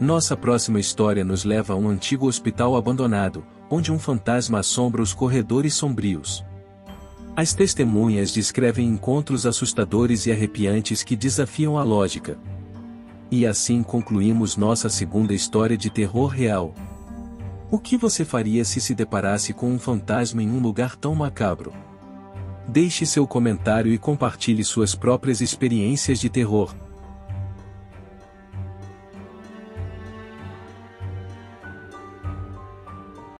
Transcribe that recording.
Nossa próxima história nos leva a um antigo hospital abandonado, onde um fantasma assombra os corredores sombrios. As testemunhas descrevem encontros assustadores e arrepiantes que desafiam a lógica. E assim concluímos nossa segunda história de terror real. O que você faria se se deparasse com um fantasma em um lugar tão macabro? Deixe seu comentário e compartilhe suas próprias experiências de terror.